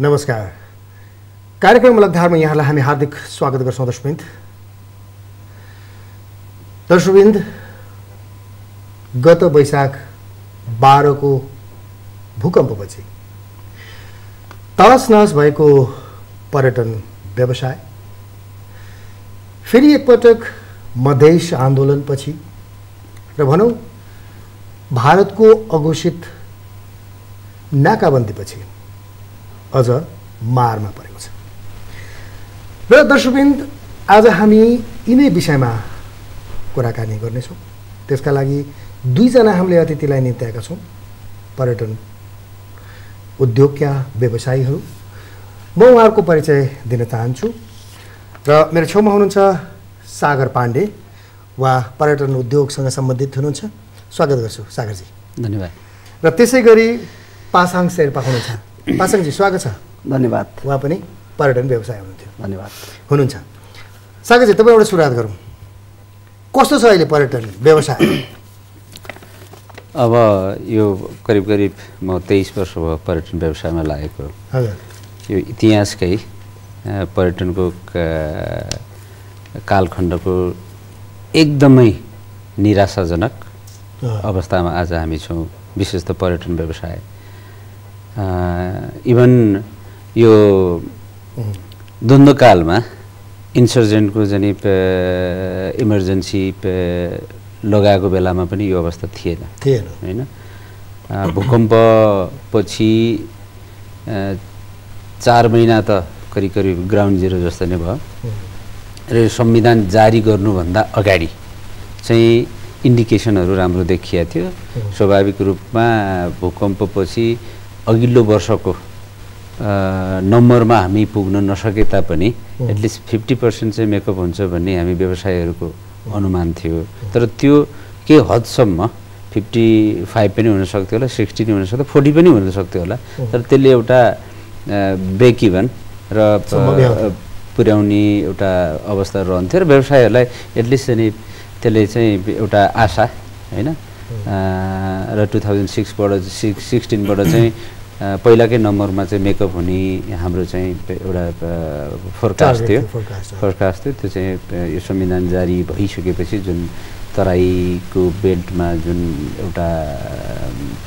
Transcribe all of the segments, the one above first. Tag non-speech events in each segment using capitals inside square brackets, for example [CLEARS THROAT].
नमस्कार। कार्यक्रम मुलकधारमा यहाँलाई हामी हार्दिक स्वागत गर्छौँ दर्शकबिन्द दर्शकबिन्द गत वैशाख बाह्रको भूकम्पपछि तहस नहस भएको पर्यटन व्यवसाय फेरि एकपटक मधेस आन्दोलनपछि र भनौँ भारतको अघोषित नाकाबन्दीपछि अझ मारमा परेको छ। र दर्शकबिन्द आज हामी यिनै विषयमा कुराकानी गर्नेछौँ। त्यसका लागि दुईजना हामीले अतिथिलाई निम्त्याएका छौँ। पर्यटन उद्योगका व्यवसायीहरू। म उहाँहरूको परिचय दिन चाहन्छु। र मेरो छेउमा हुनुहुन्छ सागर पाण्डे। वा पर्यटन उद्योगसँग सम्बन्धित हुनुहुन्छ। स्वागत गर्छु सागरजी। धन्यवाद। र त्यसै गरी पासाङ शेर्पा हुनुहुन्छ। [COUGHS] पासाङजी स्वागत छ। धन्यवाद। उहाँ पनि पर्यटन व्यवसाय हुनुहुन्थ्यो। धन्यवाद। हुनुहुन्छ। सागरजी तपाईँबाट सुरुवात गरौँ। कस्तो छ अहिले पर्यटन व्यवसाय? [COUGHS] अब यो करिब करिब म तेइस वर्ष भयो पर्यटन व्यवसायमा लागेको यो इतिहासकै पर्यटनको कालखण्डको एकदमै निराशाजनक अवस्थामा आज हामी छौँ विशेष त पर्यटन व्यवसाय। इभन यो द्वन्द्वकालमा इन्सर्जेन्टको प- इमर्जेन्सी लगाएको बेलामा पनि यो अवस्था थिएन। थिएन। होइन? भूकम्पपछि चार महिना त करिब करिब ग्राउन्ड जिरो जस्तो नै भयो। र यो संविधान जारी गर्नुभन्दा अगाडि चाहिँ इन्डिकेसनहरू राम्रो देखिया थियो। स्वाभाविक रूपमा भूकम्पपछि अघिल्लो वर्षको नम्बरमा हामी पुग्न नसके तापनि एटलिस्ट फिफ्टी पर्सेन्ट चाहिँ मेकअप हुन्छ भन्ने हामी व्यवसायीहरूको अनुमान थियो। तर त्यो के हदसम्म फिफ्टी फाइभ पनि हुनसक्थ्यो होला सिक्सटी पनि हुनसक्थ्यो फोर्टी पनि हुनसक्थ्यो होला। तर त्यसले एउटा ब्रेक इभन र पुर्याउने एउटा अवस्था रहन्थ्यो। र व्यवसायहरूलाई एटलिस्ट चाहिँ त्यसले चाहिँ एउटा आशा होइन? र टु थाउजन्ड सिक्सबाट सिक्स सिक्सटिनबाट चाहिँ पहिलाकै नम्बरमा चाहिँ मेकअप हुने हाम्रो चाहिँ एउटा फोरकास्ट थियो। फोरकास्ट थियो। त्यो चाहिँ यो संविधान जारी भइसकेपछि जुन तराईको बेल्टमा जुन एउटा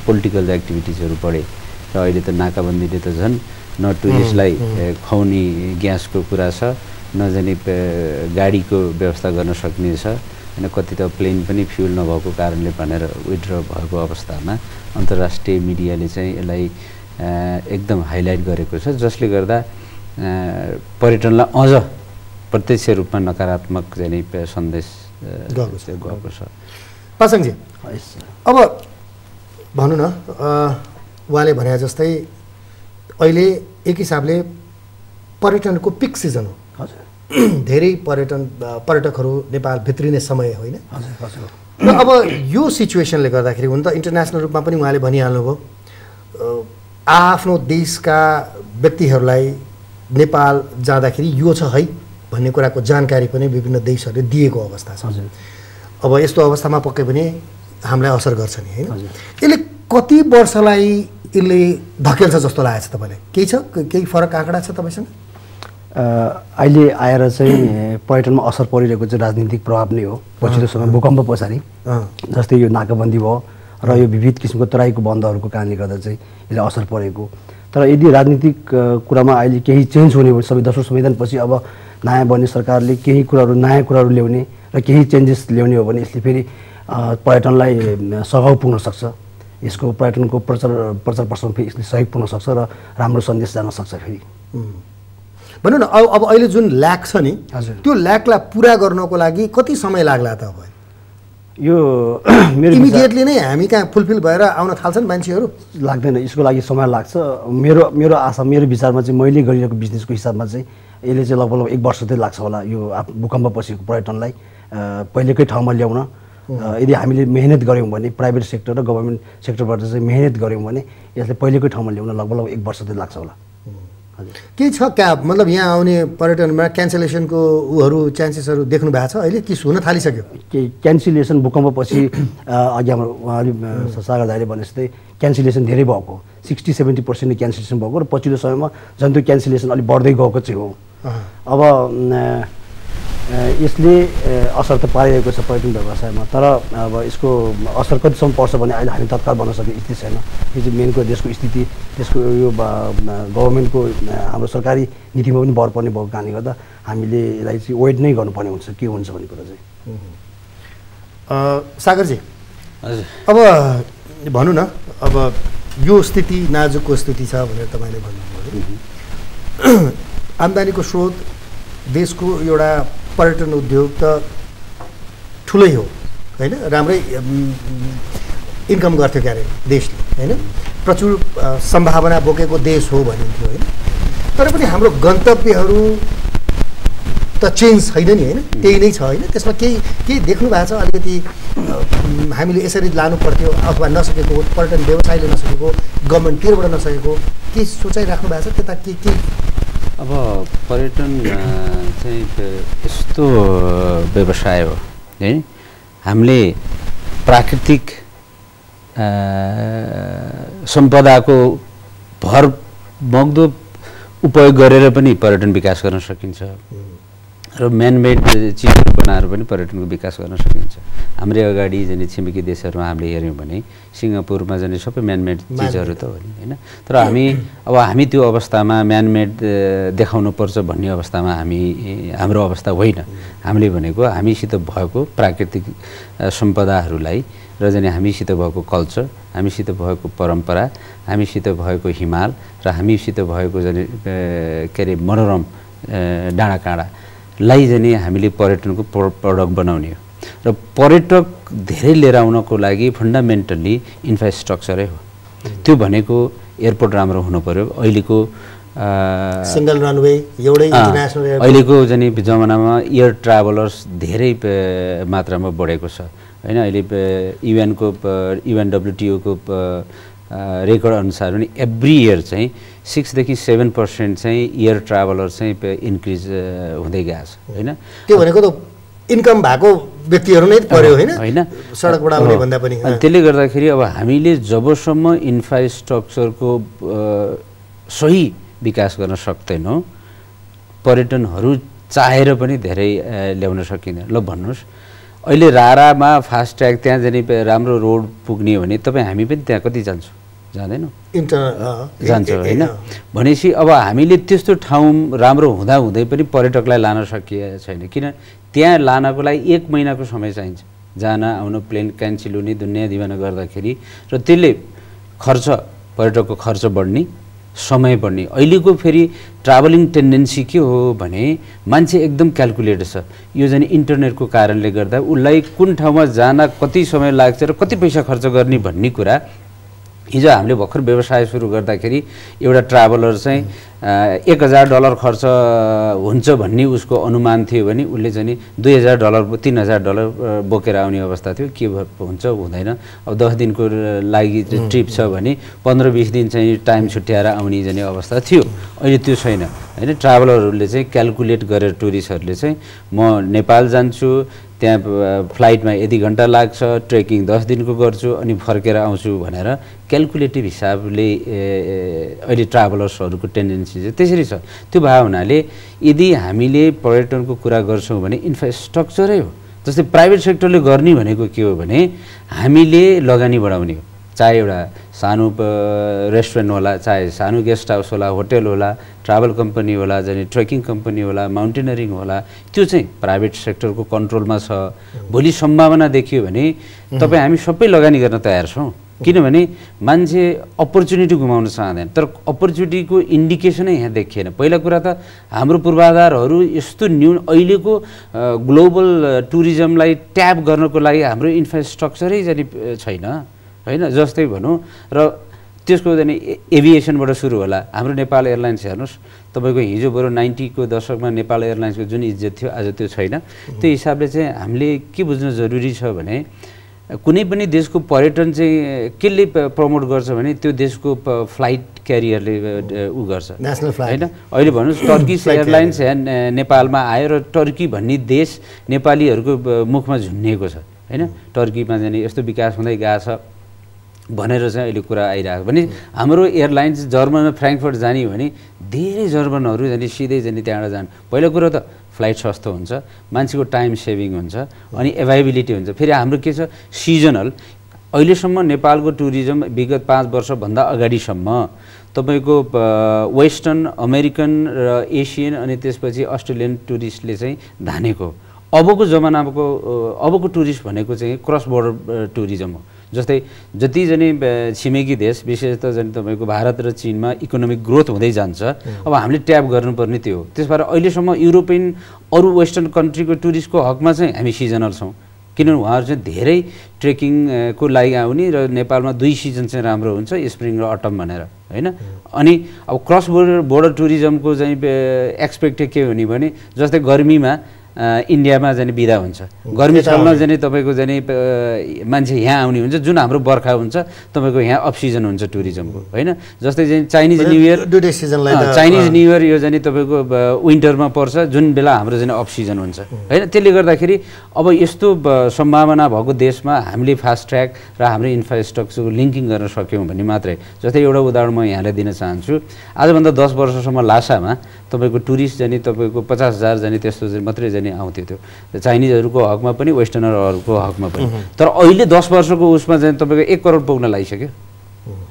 पोलिटिकल एक्टिभिटिजहरू बढे र अहिले त नाकाबन्दीले त झन् न टुरिस्टलाई खुवाउने ग्यासको कुरा छ न जाने अ, गाडीको व्यवस्था गर्न सक्ने छ होइन कति त प्लेन पनि फ्युल नभएको कारणले भनेर विड्र भएको अवस्थामा अन्तर्राष्ट्रिय मिडियाले चाहिँ यसलाई एकदम हाइलाइट गरेको छ जसले गर्दा पर्यटनलाई अझ प्रत्यक्ष रूपमा नकारात्मक पे- सन्देश गएको छ, पासाङजी अब भनौँ न उहाँले भने जस्तै अहिले एक हिसाबले पर्यटनको पिक सिजन हो। [CLEARS THROAT] धेरै पर्यटन पर्यटकहरू नेपाल भित्रिने समय होइन। र अब यो सिचुएसनले गर्दाखेरि हुन त इन्टरनेसनल रूपमा पनि उहाँले भनिहाल्नुभयो अ, आफ्नो देशका व्यक्तिहरूलाई नेपाल जाँदाखेरि यो छ है भन्ने कुराको जानकारी पनि विभिन्न देशहरूले दिएको अवस्था छ। अब यस्तो अवस्थामा पक्कै पनि हामीलाई असर गर्छ नि होइन। यसले कति वर्षलाई यसले धकेल्छ जस्तो लागेको छ तपाईँलाई? केही छ? केही फरक आँकडा छ तपाईँसँग? अहिले आएर चाहिँ पर्यटनमा असर परिरहेको चाहिँ राजनीतिक प्रभाव नै हो। पछिल्लो समय भूकम्प पछाडि। जस्तै यो नाकाबन्दी भयो र यो विविध किसिमको तराईको बन्दहरूको कारणले गर्दा चाहिँ यसले असर परेको। तर यदि राजनीतिक कुरामा अहिले केही चेन्ज हुने हो सबै दोस्रो संविधानपछि अब नयाँ बन्ने सरकारले केही कुराहरू नयाँ कुराहरू ल्याउने र केही चेन्जेस ल्याउने हो भने यसले फेरि पर्यटनलाई सघाउ पुग्न सक्छ। यसको पर्यटनको प्रचार प्रचार प्रसारमा फेरि यसले सहयोग पुग्न सक्छ र राम्रो सन्देश जान सक्छ फेरि। भनौँ न अब अब अहिले जुन ल्याक छ नि हजुर। त्यो ल्याकलाई पुरा गर्नको लागि कति समय लाग्ला त अब? यो [CLEARS THROAT] मेरो इमिडिएटली नै हामी कहाँ फुलफिल भएर आउन थाल्छन् मान्छेहरू? लाग्दैन यसको लागि समय लाग्छ। मेरो मेरो आशा मेरो विचारमा चाहिँ मैले गरिरहेको बिजनेसको हिसाबमा चाहिँ यसले चाहिँ लगभग लगभग एक वर्ष चाहिँ लाग्छ होला यो आफ- भूकम्पपछिको पर्यटनलाई। पहिलेकै ठाउँमा ल्याउन। यदि हामीले मेहनत गऱ्यौँ भने प्राइभेट सेक्टर र गभर्मेन्ट सेक्टरबाट चाहिँ मेहनत गऱ्यौँ भने यसले पहिलेकै ठाउँमा ल्याउन लगभग लगभग एक वर्ष चाहिँ लाग्छ होला। केही छ? क्या मतलब यहाँ आउने पर्यटनमा क्यान्सलेसनको उहरू चान्सेसहरू देख्नु भएको छ अहिले? कि हुन थालिसक्यो? के क्यान्सलेसन भूकम्पपछि अघि हाम्रो उहाँले सागर दाइले भने जस्तै क्यान्सलेसन धेरै भएको। सिक्सटी सेभेन्टी पर्सेन्ट क्यान्सलेसन भएको र पछिल्लो समयमा झन् त्यो क्यान्सलेसन अलिक बढ्दै गएको चाहिँ हो। अब यसले असर त पारिरहेको छ पर्यटन व्यवसायमा तर अब यसको असर कतिसम्म पर्छ भने अहिले हामी तत्काल भन्न सक्ने स्थिति छैन। यो चाहिँ मेनको देशको स्थिति त्यसको यो गभर्मेन्टको हाम्रो सरकारी नीतिमा पनि भर पर्ने भएको कारणले गर्दा हामीले यसलाई चाहिँ वेट नै गर्नुपर्ने हुन्छ। के हुन्छ भन्ने कुरा चाहिँ? अँ, सागरजी। हजुर। अब भनौँ न अब यो स्थिति नाजुकको स्थिति छ भनेर तपाईँले भन्नुभयो। आम्दानीको स्रोत देशको एउटा पर्यटन उद्योग त ठुलै हो होइन? राम्रै इन्कम गर्थ्यो क्यारे देशले होइन? प्रचुर सम्भावना बोकेको देश हो भनिन्थ्यो होइन? तर पनि हाम्रो गन्तव्यहरू त चेन्ज छैन नि होइन? त्यही नै छ होइन? त्यसमा केही केही देख्नु भएको छ? अलिकति हामीले यसरी लानु पर्थ्यो अथवा नसकेको पर्यटन व्यवसायले नसकेको गभर्मेन्टतिरबाट नसकेको केही सोचाइराख्नु भएको छ? त्यता के के अब पर्यटन चाहिँ यस्तो व्यवसाय हो है? हामीले प्राकृतिक सम्पदाको भर मग्दो उपयोग गरेर पनि पर्यटन विकास गर्न सकिन्छ। र म्यानमेड चिजहरू बनाएर पनि पर्यटनको विकास गर्न सकिन्छ। हाम्रै अगाडि जाने छिमेकी देशहरूमा हामीले हेऱ्यौँ भने सिङ्गापुरमा जाने सबै म्यानमेड चिजहरू त हो नि होइन? तर हामी अब हामी त्यो अवस्थामा म्यानमेड देखाउनु पर्छ भन्ने अवस्थामा हामी हाम्रो अवस्था होइन। हामीले भनेको हामीसित भएको प्राकृतिक सम्पदाहरूलाई र जाने हामीसित भएको कल्चर हामीसित भएको परम्परा हामीसित भएको हिमाल र हामीसित भएको जाने के अरे मनोरम अ, डाँडाकाँडालाई जाने हामीले पर्यटनको प्र- प्रडक्ट बनाउने हो। र पर्यटक धेरै लिएर आउनको लागि फन्डामेन्टल्ली इन्फ्रास्ट्रक्चरै हो। त्यो भनेको एयरपोर्ट राम्रो हुनु पऱ्यो अहिलेको सिङ्गल रनवे एउटै इन्टरनेसनल अहिलेको जाने जमानामा एयर ट्राभलर्स धेरै मात्रामा बढेको छ। होइन अहिले युएनको युएनडब्लुटिओको रेकर्ड अनुसार पनि एभ्री इयर चाहिँ सिक्सदेखि सेभेन पर्सेन्ट चाहिँ एयर ट्राभलर चाहिँ इन्क्रिज हुँदै गएको छ होइन? त्यो भनेको त इन्कम भएको व्यक्तिहरू नै पर्यो होइन? होइन। सडकबाट आउने। भन्दा पनि त्यसले गर्दाखेरि अब हामीले जबसम्म इन्फ्रास्ट्रक्चरको सही विकास गर्न सक्दैनौँ पर्यटनहरू चाहेर पनि धेरै ल्याउन सकिँदैन। ल भन्नुहोस्। अहिले रारामा फास्ट्याग त्यहाँ जाने राम्रो रोड पुग्ने हो भने तपाईँ हामी पनि त्यहाँ कति जान्छौँ? जाँदैनौँ। इन्टर जान्छ होइन। भनेपछि अब हामीले त्यस्तो ठाउँ राम्रो हुँदा हुँदै पनि पर्यटकलाई लान सकिएको छैन। किन? त्यहाँ लानको लागि एक महिनाको समय चाहिन्छ। जान आउन प्लेन क्यान्सिल हुने दुनियाँ दिवाना गर्दाखेरि। र त्यसले खर्च पर्यटकको खर्च बढ्ने समय बढ्ने। अहिलेको फेरि ट्राभलिङ टेन्डेन्सी के हो भने मान्छे एकदम क्यालकुलेटर छ। यो जाने इन्टरनेटको कारणले गर्दा उसलाई कुन ठाउँमा जान कति समय लाग्छ र कति पैसा खर्च गर्ने भन्ने कुरा हिजो हामीले भर्खर व्यवसाय सुरु गर्दाखेरि एउटा ट्राभलर चाहिँ एक हजार डलर खर्च हुन्छ भन्ने उसको अनुमान थियो भने उसले चाहिँ दुई हजार डलर तिन हजार डलर बोकेर आउने अवस्था थियो। के हुन्छ हुँदैन। अब दस दिनको लागि ट्रिप छ भने पन्ध्र बिस दिन चाहिँ टाइम छुट्याएर आउने जाने अवस्था थियो। अहिले त्यो छैन। होइन ट्राभलरहरूले चाहिँ क्यालकुलेट गरेर टुरिस्टहरूले चाहिँ म नेपाल जान्छु त्यहाँ फ्लाइटमा यति घन्टा लाग्छ ट्रेकिङ दस दिनको गर्छु अनि फर्केर आउँछु भनेर क्यालकुलेटिभ हिसाबले अहिले ट्राभलर्सहरूको टेन्डेन्सी चाहिँ त्यसरी छ। त्यो भए हुनाले यदि हामीले पर्यटनको कुरा गर्छौँ भने इन्फ्रास्ट्रक्चरै हो। जस्तै प्राइभेट सेक्टरले गर्ने भनेको के हो भने हामीले लगानी बढाउने हो। चाहे एउटा सानो रेस्टुरेन्ट होला चाहे सानो गेस्ट हाउस होला होटेल होला ट्राभल कम्पनी होला जाने ट्रेकिङ कम्पनी होला माउन्टेनरिङ होला त्यो चाहिँ प्राइभेट सेक्टरको कन्ट्रोलमा छ। भोलि सम्भावना देखियो भने तपाईँ हामी सबै लगानी गर्न तयार छौँ। किनभने मान्छे अपर्च्युनिटी गुमाउन चाहँदैन। तर अपर्च्युनिटीको इन्डिकेसनै यहाँ देखिएन। पहिला कुरा त हाम्रो पूर्वाधारहरू यस्तो न्यू अहिलेको ग्लोबल टुरिज्मलाई ट्याप गर्नको लागि हाम्रो इन्फ्रास्ट्रक्चरै जाने छैन। होइन? जस्तै भनौँ। र त्यसको जाने ए- एभिएसनबाट सुरु होला। हाम्रो नेपाल एयरलाइन्स हेर्नुहोस्। तपाईँको हिजो बरु नाइन्टीको दशकमा नेपाल एयरलाइन्सको जुन इज्जत थियो आज त्यो छैन। त्यो हिसाबले चाहिँ हामीले के बुझ्नु जरुरी छ भने कुनै पनि देशको पर्यटन चाहिँ केले प्रमोट गर्छ भने त्यो देशको फ्लाइट क्यारियरले उ गर्छ। National flight. होइन? अहिले भन्नुहोस् [CLEARS THROAT] टर्किस एयरलाइन्स नेपालमा आयो र टर्की भन्ने देश नेपालीहरूको मुखमा झुन्निएको छ। होइन? टर्कीमा जाने यस्तो विकास हुँदै गएको छ। भनेर चाहिँ अहिले कुरा आइरहेको भने हाम्रो एयरलाइन्स जर्मनमा फ्रेङ्कफर्ट जाने भने धेरै जर्मनहरू जाने सिधै जाने त्यहाँबाट जाने। पहिलो कुरो त फ्लाइट सस्तो हुन्छ मान्छेको टाइम सेभिङ हुन्छ अनि एभाइबिलिटी हुन्छ। फेरि हाम्रो के छ सिजनल। अहिलेसम्म नेपालको टुरिज्म विगत पाँच वर्षभन्दा अगाडिसम्म। तपाईँको वेस्टर्न अमेरिकन र एसियन अनि त्यसपछि अस्ट्रेलियन टुरिस्टले चाहिँ धानेको। अबको जमानाको अबको टुरिस्ट भनेको चाहिँ क्रस बोर्डर टुरिज्म हो। जस्तै जति जनि छिमेकी देश विशेषतः जनि तपाईँको भारत र चिनमा इकोनोमिक ग्रोथ हुँदै जान्छ अब हामीले ट्याप गर्नुपर्ने त्यो हो। त्यस भएर अहिलेसम्म युरोपियन अरू वेस्टर्न कन्ट्रीको टुरिस्टको हकमा चाहिँ हामी सिजनल छौँ। किनभने उहाँहरू चाहिँ धेरै ट्रेकिङको लागि आउने र नेपालमा दुई सिजन चाहिँ राम्रो हुन्छ स्प्रिङ र अटम भनेर होइन? अनि अब क्रस बोर्डर बोर्डर टुरिज्मको चाहिँ एक्सपेक्टेड के हुने भने जस्तै गर्मीमा इन्डियामा जाने बिदा हुन्छ। गर्मी छलमा। जाने तपाईँको जाने मान्छे यहाँ आउने हुन्छ जुन हाम्रो बर्खा हुन्छ तपाईँको यहाँ अफ सिजन हुन्छ टुरिज्मको होइन? जस्तै चाहिँ Chinese new year Chinese new year यो जाने तपाईँको विन्टरमा पर्छ जुन बेला हाम्रो जाने अफ सिजन हुन्छ होइन? त्यसले गर्दाखेरि अब यस्तो सम्भावना भएको देशमा हामीले फास्ट ट्र्याक र हाम्रो इन्फ्रास्ट्रक्चरको लिङ्किङ गर्न सक्यौँ भने मात्रै जस्तै एउटा उदाहरण म यहाँलाई दिन चाहन्छु। आजभन्दा दस वर्षसम्म लासामा तपाईँको टुरिस्ट जाने तपाईँको पचास हजार जाने त्यस्तो मात्रै जाने आउँथ्यो त्यो। चाइनिजहरूको हकमा पनि वेस्टर्नरहरूको हकमा पनि। तर अहिले दस वर्षको उसमा चाहिँ तपाईँको एक करोड पुग्न लागिसक्यो।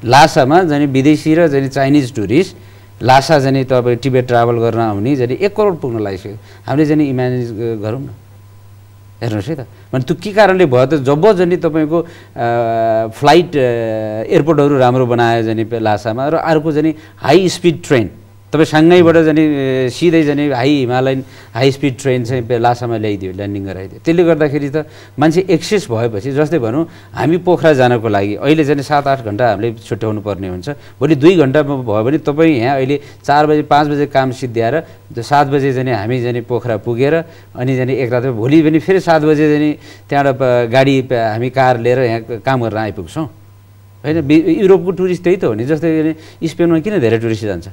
लासामा जाने विदेशी र जाने चाइनिज टुरिस्ट लासा जाने तपाईँ टिबेट ट्राभल गर्न आउने जाने एक करोड पुग्न लागिसक्यो। हामीले जाने इमेजिन गरौँ न। हेर्नुहोस् है त। भने त्यो के कारणले भयो त जब जाने तपाईँको फ्लाइट एयरपोर्टहरू राम्रो बनायो जाने लासामा र अर्को जाने हाई स्पिड ट्रेन। तपाईँ साङ्घाईबाट जाने सिधै जाने high Himalayan high speed train चाहिँ लासामा ल्याइदियो ल्यान्डिङ गराइदियो। त्यसले गर्दाखेरि त मान्छे एक्सेस भएपछि जस्तै भनौँ हामी पोखरा जानको लागि अहिले जाने सात आठ घन्टा हामीले छुट्याउनु पर्ने हुन्छ। भोलि दुई घन्टामा भयो भने तपाईँ यहाँ अहिले चार बजे पाँच बजे काम सिद्ध्याएर सात बजे जाने हामी जाने पोखरा पुगेर अनि जाने एक रात भोलि पनि फेरि सात बजे जाने त्यहाँबाट गाडी हामी कार लिएर यहाँ काम गरेर आइपुग्छौँ। होइन? युरोपको टुरिस्ट त्यही त हो नि जस्तै स्पेनमा किन धेरै टुरिस्ट जान्छ?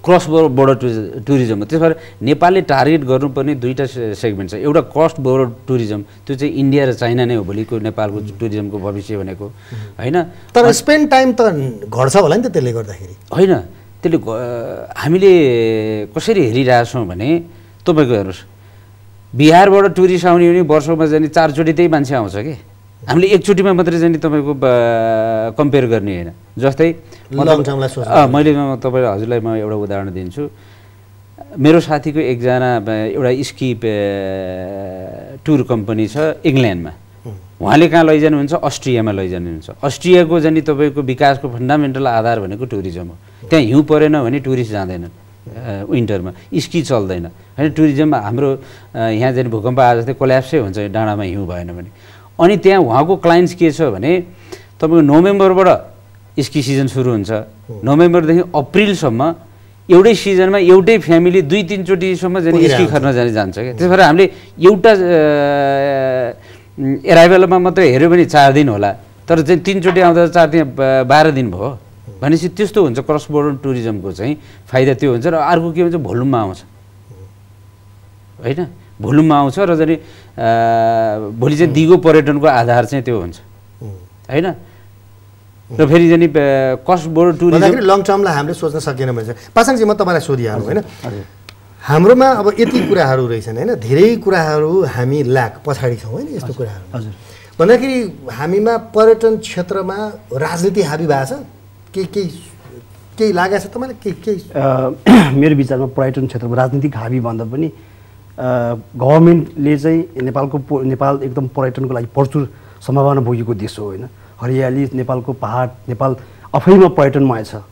क्रस बोर्डर टुरिज टुरिज्म हो त्यस भएर नेपालले टार्गेट गर्नुपर्ने दुईवटा सेगमेन्ट छ। एउटा क्रस बोर्डर टुरिज्म त्यो चाहिँ इन्डिया र चाइना नै हो भोलिको नेपालको टुरिज्मको भविष्य भनेको। होइन? तर स्पेन्ड टाइम त घट्छ होला नि त त्यसले गर्दाखेरि। होइन। त्यसले हामीले कसरी हेरिरहेछौँ भने तपाईँको हेर्नुहोस्। बिहारबाट टुरिस्ट आउने भने वर्षमा जाने चारचोटि त्यही मान्छे आउँछ कि? हामीले एकचोटिमा मात्रै जाने तपाईँको कम्पेयर गर्ने होइन। जस्तै मैले तपाईँ हजुरलाई म एउटा उदाहरण दिन्छु। मेरो साथीको एकजना एउटा स्की टुर कम्पनी छ इङ्ल्यान्डमा। उहाँले कहाँ लैजानुहुन्छ? अस्ट्रियामा लैजानुहुन्छ। अस्ट्रियाको जाने तपाईँको विकासको फन्डामेन्टल आधार भनेको टुरिज्म हो। त्यहाँ हिउँ परेन भने टुरिस्ट जाँदैनन् विन्टरमा। स्की चल्दैन। होइन टुरिज्म हाम्रो यहाँ जाने भूकम्प आए जस्तै कोल्याप्सै हुन्छ डाँडामा हिउँ भएन भने। अनि त्यहाँ उहाँको क्लाइन्ट्स के छ भने तपाईँको नोभेम्बरबाट स्की सिजन सुरु हुन्छ। नोभेम्बरदेखि अप्रिलसम्म एउटै सिजनमा एउटै फ्यामिली दुई तिनचोटिसम्म जाने स्की खर्न जाने जान्छ क्या। त्यस भएर हामीले एउटा एराइभलमा मात्रै हेऱ्यो भने चार दिन होला। तर चाहिँ तिनचोटि आउँदा चार दिन बाह्र दिन भयो। भनेपछि त्यस्तो हुन्छ क्रस बोर्डर टुरिज्मको चाहिँ फाइदा त्यो हुन्छ र अर्को के भन्छ भोल्युममा आउँछ। होइन? भोल्युममा आउँछ र अ, भोलि चाहिँ दिगो पर्यटनको आधार चाहिँ त्यो हुन्छ। होइन? र फेरि जाने कस्ट बोर्डर टुरिज्म भन्दाखेरि लङ टर्मलाई हामीले सोच्न सकेन भने चाहिँ पासाङजी म तपाईँलाई सोधिहाल्नु होइन? हाम्रोमा अब यति कुराहरू रहेछन् होइन? धेरै कुराहरू हामी ल्याक पछाडि छौँ होइन? यस्तो कुराहरू। हजुर। भन्दाखेरि हामीमा पर्यटन क्षेत्रमा राजनीति हाबी भएको छ? केही केही केही लागेको छ तपाईँलाई? केही केही? [CLEARS THROAT] मेरो विचारमा पर्यटन क्षेत्रमा राजनीतिक हाबी भन्दा पनि गभर्मेन्टले चाहिँ नेपालको नेपाल एकदम पर्यटनको लागि प्रचुर सम्भावना बोकेको देश हो होइन? हरियाली नेपालको पहाड नेपाल आफैमा पर्यटनमय छ।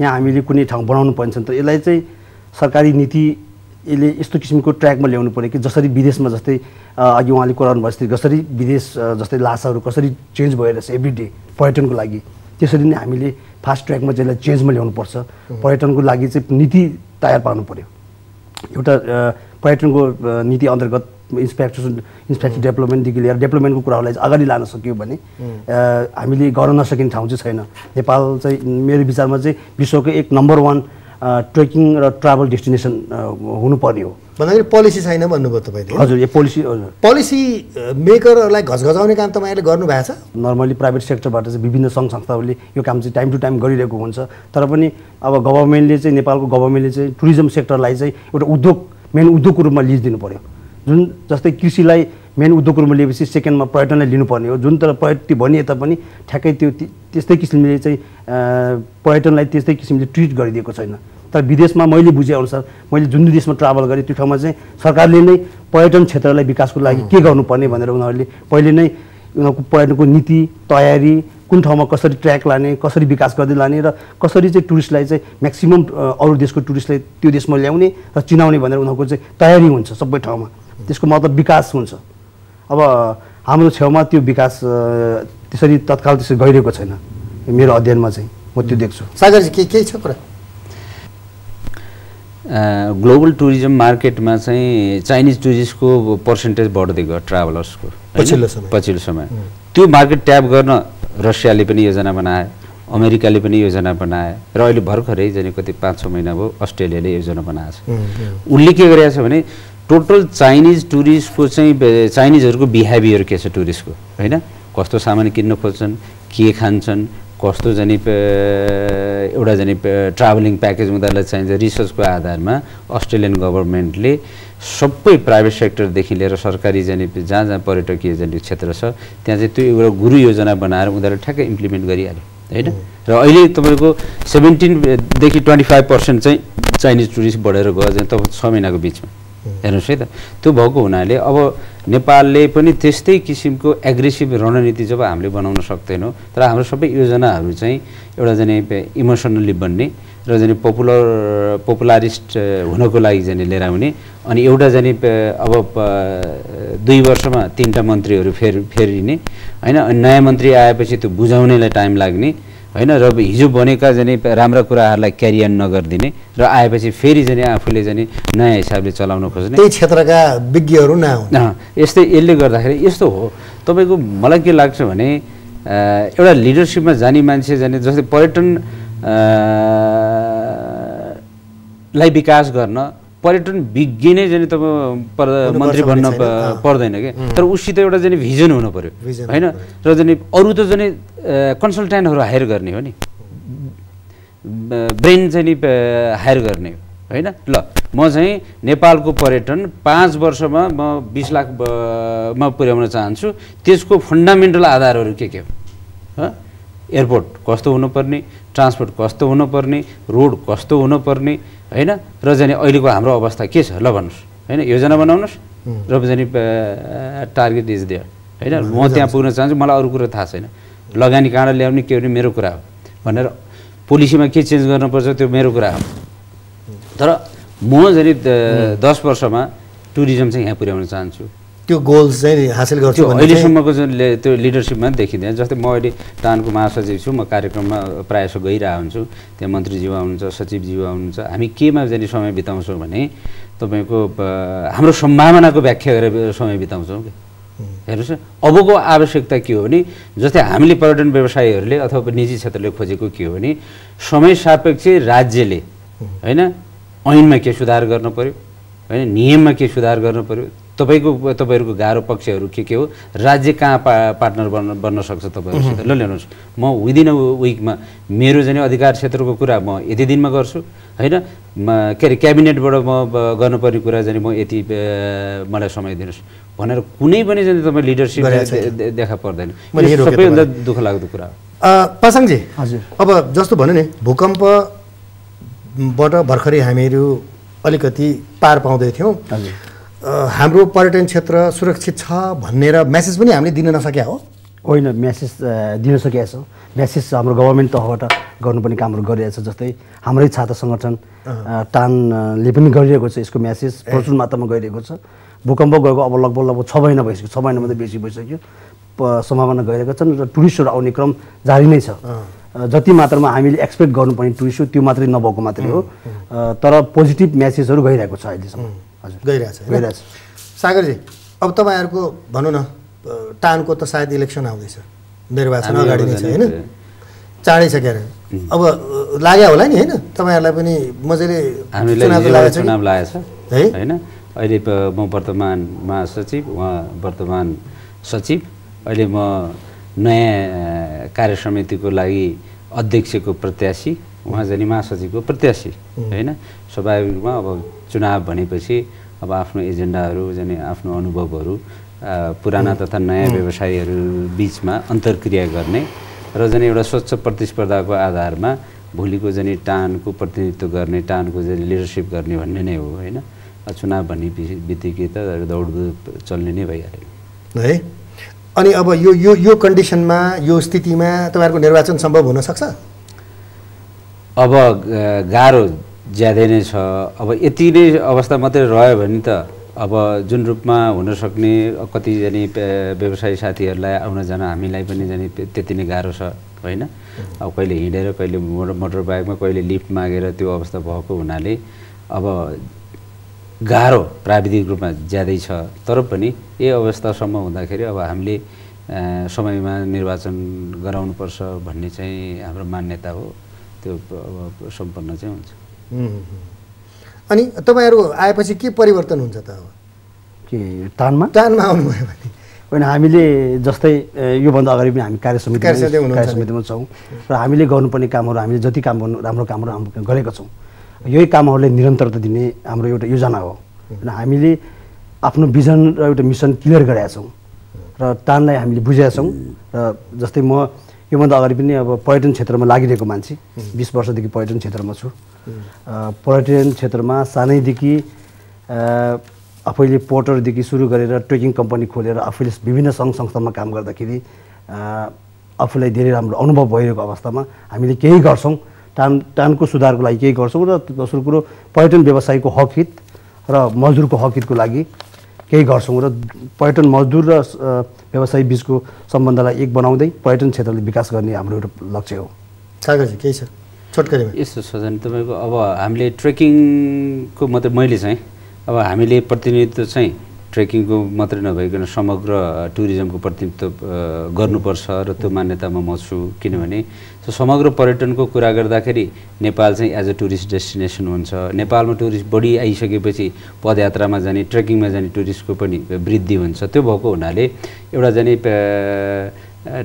यहाँ हामीले कुनै ठाउँ बनाउनु पर्छ त यसलाई चाहिँ सरकारी नीति यसले यस्तो किसिमको ट्र्याकमा ल्याउनु पऱ्यो कि जसरी विदेशमा जस्तै अघि उहाँले कराउनु भयो जस्तै जसरी विदेश जस्तै लासाहरू कसरी चेन्ज भइरहेछ एभ्री डे पर्यटनको लागि। त्यसरी नै हामीले फास्ट ट्र्याकमा चाहिँ यसलाई चेन्जमा ल्याउनुपर्छ पर्यटनको लागि चाहिँ नीति तयार पार्नु पऱ्यो एउटा पर्यटनको नीति अन्तर्गत इन्फ्रास्ट्रक्चर इन्फ्रास्ट्रक्चर डेभलपमेन्टदेखि लिएर डेभलपमेन्टको कुराहरूलाई चाहिँ अगाडि लान सक्यो भने हामीले गर्न नसकिने ठाउँ चाहिँ छैन। नेपाल चाहिँ मेरो विचारमा चाहिँ विश्वको एक नम्बर वान ट्रेकिङ र ट्राभल डेस्टिनेसन हुनुपर्ने हो। भन्दाखेरि पोलिसी छैन भन्नुभयो तपाईँले। हजुर यो पोलिसी हजुर पोलिसी मेकरहरूलाई घचघचाउने काम तपाईँले गर्नुभएको छ? नर्मली प्राइभेट सेक्टरबाट चाहिँ विभिन्न सङ्घ संस्थाहरूले यो काम चाहिँ टाइम टु टाइम गरिरहेको हुन्छ। तर पनि अब गभर्मेन्टले चाहिँ नेपालको गभर्मेन्टले चाहिँ टुरिज्म सेक्टरलाई चाहिँ एउटा उद्योग मेन उद्योगको रूपमा लिज दिनु पऱ्यो जुन जस्तै कृषिलाई मेन उद्योगको रूपमा लिएपछि सेकेन्डमा पर्यटनलाई लिनुपर्ने हो। जुन तर पर्यटन भनिए तापनि ठ्याक्कै त्यो त्यस्तै किसिमले चाहिँ पर्यटनलाई त्यस्तै किसिमले ट्रिट गरिदिएको छैन। तर विदेशमा मैले बुझेअनुसार मैले जुन देशमा ट्राभल गरेँ त्यो ठाउँमा चाहिँ सरकारले नै पर्यटन क्षेत्रलाई विकासको लागि के गर्नुपर्ने भनेर उनीहरूले पहिले नै उनीहरूको पर्यटनको नीति तयारी कुन ठाउँमा कसरी ट्र्याक लाने कसरी विकास गर्दै लाने र कसरी चाहिँ टुरिस्टलाई चाहिँ म्याक्सिमम् अरू देशको टुरिस्टलाई त्यो देशमा ल्याउने र चिनाउने भनेर उनीहरूको चाहिँ तयारी हुन्छ सबै ठाउँमा। त्यसको मतलब विकास हुन्छ। अब हाम्रो छेउमा त्यो विकास त्यसरी तत्काल त्यसरी गइरहेको छैन। मेरो अध्ययनमा चाहिँ म त्यो देख्छु। सागरजी के केही छ कुरा? ग्लोबल टुरिज्म मार्केटमा चाहिँ चाइनिज टुरिस्टको पर्सेन्टेज बढ्दै गयो ट्राभलर्सको? पछिल्लो समय। पछिल्लो समय। त्यो मार्केट ट्याप गर्न रसियाले पनि योजना बनाए अमेरिकाले पनि योजना बनाए र अहिले भर्खरै जाने कति पाँच छ महिना भयो अस्ट्रेलियाले योजना बनाएको छ। उसले के गरेको छ भने टोटल चाइनिज टुरिस्टको चाहिँ चाइनिजहरूको बिहेभियर के छ टुरिस्टको होइन? कस्तो सामान किन्न खोज्छन् के खान्छन् कस्तो जाने एउटा जाने ट्राभलिङ प्याकेज उनीहरूलाई चाहिन्छ रिसर्चको आधारमा अस्ट्रेलियन गभर्मेन्टले सबै प्राइभेट सेक्टरदेखि लिएर सरकारी जाने जहाँ जहाँ पर्यटकीय जाने क्षेत्र छ त्यहाँ चाहिँ त्यो एउटा गुरु योजना बनाएर उनीहरूले ठ्याक्कै इम्प्लिमेन्ट गरिहाल्यो होइन? र अहिले तपाईँको सेभेन्टिनदेखि ट्वेन्टी फाइभ पर्सेन्ट चाहिँ चाइनिज टुरिस्ट बढेर गयो तपाईँ छ महिनाको बिचमा। हेर्नुहोस् है त। त्यो भएको हुनाले अब नेपालले पनि त्यस्तै किसिमको एग्रेसिभ रणनीति जब हामीले बनाउन सक्दैनौँ तर हाम्रो सबै योजनाहरू चाहिँ एउटा जाने इमोसनल्ली बन्ने र जाने पपुलर पपुलारिस्ट हुनको लागि जाने लिएर आउने अनि एउटा जाने अब दुई वर्षमा तिनवटा मन्त्रीहरू फेर फेरिने होइन? अनि नयाँ मन्त्री आएपछि त्यो बुझाउनेलाई टाइम लाग्ने होइन र हिजो बनेका जाने राम्रा कुराहरूलाई क्यारियन नगरिदिने र आएपछि फेरि जाने आफूले जाने नयाँ हिसाबले चलाउन खोज्ने। त्यही क्षेत्रका विज्ञहरू अँ, यस्तै यसले गर्दाखेरि यस्तो हो। तपाईँको मलाई के लाग्छ भने एउटा लिडरसिपमा जाने मान्छे जाने जस्तै पर्यटन अ, लाई विकास गर्न पर्यटन विज्ञ नै जाने तपाईँ मन्त्री भन्ने बन्न। पर्दैन कि? तर उसित एउटा जाने भिजन हुनु पऱ्यो होइन? र जाने अरू त जाने कन्सल्टेन्टहरू हायर गर्ने हो नि। ब्रेन चाहिँ नि हायर गर्ने हो। होइन? ल म चाहिँ नेपालको पर्यटन पाँच वर्षमा म बिस लाख ब- मा पुर्याउन चाहन्छु। त्यसको फन्डामेन्टल आधारहरू के के हँ? एयरपोर्ट कस्तो हुनुपर्ने? ट्रान्सपोर्ट कस्तो हुनुपर्ने? रोड कस्तो हुनुपर्ने? होइन? र जाने अहिलेको हाम्रो अवस्था के छ? ल भन्नुहोस्। होइन? योजना बनाउनुहोस्। र जाने टार्गेट इज देयर होइन? म त्यहाँ पुग्न चाहन्छु मलाई अरू कुरो थाहा छैन। लगानी कहाँबाट ल्याउने के भने मेरो कुरा हो। भनेर पोलिसीमा के चेन्ज गर्नुपर्छ त्यो मेरो कुरा हो। तर म द- दस वर्षमा टुरिज्म चाहिँ यहाँ पुर्याउन चाहन्छु। त्यो गोल्स चाहिँ हासिल गर्छु अहिलेसम्मको जुन त्यो लिडरसिपमा देखिँदैन। जस्तै म अहिले टानको महासचिव छु म कार्यक्रममा प्रायः जसो गइरहेको हुन्छु। त्यहाँ मन्त्रीज्यू आउनुहुन्छ सचिवज्यू आउनुहुन्छ। हामी केमा जाने समय बिताउँछौँ भने तपाईँको हाम्रो सम्भावनाको व्याख्या गरेर समय बिताउँछौँ कि? हेर्नुहोस् न अबको आवश्यकता के हो भने जस्तै हामीले पर्यटन व्यवसायीहरूले अथवा निजी क्षेत्रले खोजेको के हो भने समय सापेक्ष राज्यले होइन ऐनमा के सुधार गर्न पर्यो? होइन नियममा के सुधार गर्नु पर्यो? तपाईँको तपाईँहरूको गाह्रो पक्षहरू के के हो? राज्य कहाँ पा पार्टनर बन्न बन्न सक्छ तपाईँहरूसित ल ल्याउनुहोस् म विदिन अ विकमा मेरो जाने अधिकार क्षेत्रको कुरा म यति दिनमा गर्छु। होइन? म के अरे क्याबिनेटबाट म गर्नुपर्ने कुरा जाने म यति मलाई समय दिनुहोस्। भनेर कुनै पनि जाने तपाईँ लिडरसिप देखा पर्दैन। सबैभन्दा। दुःख लाग्दो कुरा हो। पासाङजी हजुर। अब जस्तो भन्यो नि भूकम्पबाट भर्खरै हामीहरू अलिकति पार पाउँदैथ्यौँ हजुर। अ, हाम्रो पर्यटन क्षेत्र सुरक्षित छ भनेर म्यासेज पनि हामीले दिन नसक्या हो। होइन म्यासेज दिन सकिएको छ। म्यासेज हाम्रो गभर्मेन्ट तहबाट गर्नुपर्ने कामहरू गरिरहेको छ जस्तै हाम्रै छात्र सङ्गठन टानले पनि गरिरहेको छ यसको म्यासेज प्रचुर मात्रामा गइरहेको छ। भूकम्प गएको अब लगभग लगभग छ महिना भइसक्यो छ महिनाभन्दा बेसी भइसक्यो। सम्भावना गइरहेका छन् र टुरिस्टहरू आउने क्रम जारी नै छ। जति मात्रामा हामीले एक्सपेक्ट गर्नुपर्ने टुरिस्ट त्यो मात्रै नभएको मात्रै हो। तर पोजिटिभ म्यासेजहरू गइरहेको छ अहिलेसम्म। गइरहेछ? गइरहेछ। सागरजी अब तपाईँहरूको भनौँ न टानको त सायद इलेक्सन आउँदैछ। निर्वाचन अगाडि नै छ होइन? चाँडै छ क्यारे अब लाग्यो होला नि होइन? तपाईँहरूलाई पनि मजाले चुनाव लागेको छ है? होइन? अहिले म वर्तमान महासचिव उहाँ वर्तमान सचिव। अहिले म नयाँ कार्य समितिको लागि अध्यक्षको प्रत्याशी। उहाँ जाने महासचिवको प्रत्याशी होइन? स्वाभाविक रूपमा अब चुनाव भनेपछि अब आफ्नो एजेन्डाहरू जाने आफ्नो अनुभवहरू पुराना तथा नयाँ व्यवसायीहरू बिचमा अन्तर्क्रिया गर्ने र जाने एउटा स्वच्छ प्रतिस्पर्धाको आधारमा भोलिको जाने टानको प्रतिनिधित्व गर्ने टानको जाने लिडरसिप गर्ने भन्ने नै हो होइन? चुनाव भन्ने बिति- बित्तिकै त दौड चल्ने नै भइहाल्यो। है? अनि अब यो यो यो कन्डिसनमा यो स्थितिमा तपाईँहरूको निर्वाचन सम्भव हुनसक्छ अब गाह्रो ज्यादै नै छ। अब यति नै अवस्था मात्रै रह्यो भने त अब जुन रूपमा हुनसक्ने कति जाने पे- व्यवसायी साथीहरूलाई आउन जान हामीलाई पनि जाने त्यति नै गाह्रो छ होइन? अब कहिले हिँडेर कहिले मोटर मोटर बाइकमा कहिले लिफ्ट मागेर त्यो अवस्था भएको हुनाले अब गाह्रो प्राविधिक रूपमा ज्यादै छ। तर पनि यही अवस्थासम्म हुँदाखेरि अब हामीले समयमा निर्वाचन गराउनुपर्छ भन्ने चाहिँ हाम्रो मान्यता हो। त्यो अब सम्पन्न चाहिँ हुन्छ. अनि तपाईँहरू आएपछि के परिवर्तन हुन्छ त अब? के टानमा टानमा आउनुभयो भने। होइन हामीले जस्तै योभन्दा अगाडि पनि हामी कार्य समिति कार्य समितिमा छौँ र हामीले गर्नुपर्ने कामहरू हामीले जति काम गर्नु राम्रो कामहरू हामी गरेका छौँ। यही कामहरूलाई निरन्तरता दिने हाम्रो एउटा योजना हो। र हामीले आफ्नो भिजन र एउटा मिसन क्लियर गरेका छौँ। र टानलाई हामीले बुझेका छौँ र जस्तै म योभन्दा अगाडि पनि अब पर्यटन क्षेत्रमा लागिरहेको मान्छे बिस वर्षदेखि पर्यटन क्षेत्रमा छु। पर्यटन क्षेत्रमा सानैदेखि आफैले पोर्टरदेखि सुरु गरेर ट्रेकिङ कम्पनी खोलेर आफूले विभिन्न सङ्घ संस्थामा काम गर्दाखेरि आफूलाई धेरै राम्रो अनुभव भइरहेको अवस्थामा हामीले केही गर्छौँ। टान टानको सुधारको लागि केही गर्छौँ र दोस्रो कुरो पर्यटन व्यवसायको हक हित र मजदुरको हक हितको लागि केही गर्छौँ र पर्यटन मजदुर र व्यवसायी बिचको सम्बन्धलाई एक बनाउँदै पर्यटन क्षेत्रले विकास गर्ने हाम्रो एउटा लक्ष्य हो। सागरजी केही छ? छोटकरीमा। यस्तो छ भने तपाईँको अब हामीले ट्रेकिङको मात्रै मैले चाहिँ अब हामीले प्रतिनिधित्व चाहिँ ट्रेकिङको मात्रै नभइकन समग्र टुरिज्मको प्रतिनिधित्व गर्नुपर्छ र त्यो मान्यतामा म छु। किनभने त्यो समग्र पर्यटनको कुरा गर्दाखेरि नेपाल चाहिँ एज अ टुरिस्ट डेस्टिनेसन हुन्छ। नेपालमा टुरिस्ट बढी आइसकेपछि पदयात्रामा जाने ट्रेकिङमा जाने टुरिस्टको पनि वृद्धि हुन्छ। त्यो भएको हुनाले एउटा जाने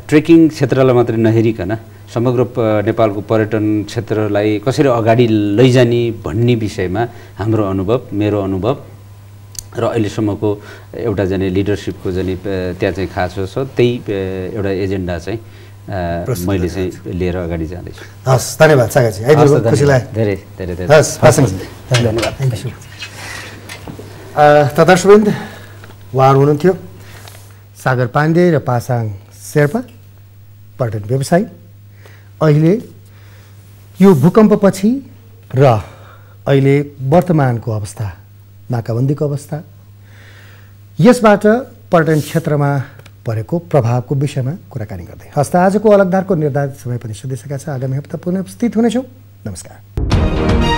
ट्रेकिङ क्षेत्रलाई मात्रै नहेरिकन समग्र नेपालको पर्यटन क्षेत्रलाई कसरी अगाडि लैजाने भन्ने विषयमा हाम्रो अनुभव मेरो अनुभव र अहिलेसम्मको एउटा जाने लिडरसिपको जाने त्यहाँ चाहिँ खाँचो छ त्यही एउटा एजेन्डा चाहिँ मैले चाहिँ लिएर अगाडि जाँदैछु। हस् धन्यवाद धन्यवाद। लाग्यो धेरै धेरै धेरै। हस् पासाङजी धन्यवाद। त दर्शकवृन्द उहाँहरू हुनुहुन्थ्यो। सागर पाण्डे र पासाङ शेर्पा पर्यटन व्यवसायी। अहिले यो भूकम्पपछि र अहिले वर्तमानको अवस्था नाकाबन्दीको अवस्था। यसबाट पर्यटन क्षेत्रमा परेको प्रभावको विषयमा कुराकानी गर्दै। हस्ता आजको अलगदारको निर्धारित समय पनि सिद्धिसकेका छ आगामी हप्ता पुनः उपस्थित हुनेछौँ। नमस्कार।